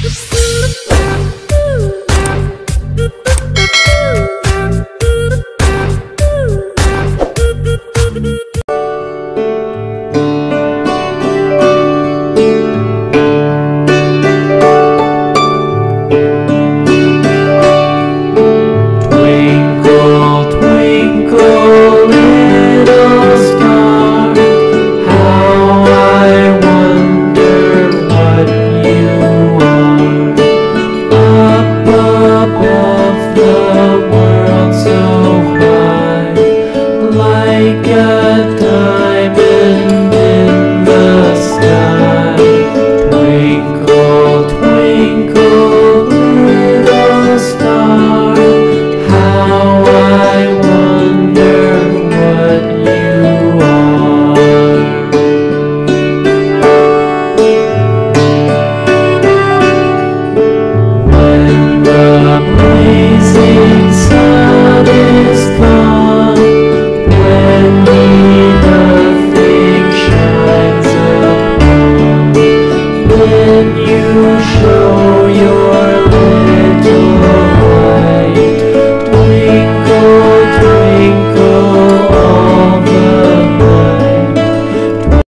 I'm a little like then you show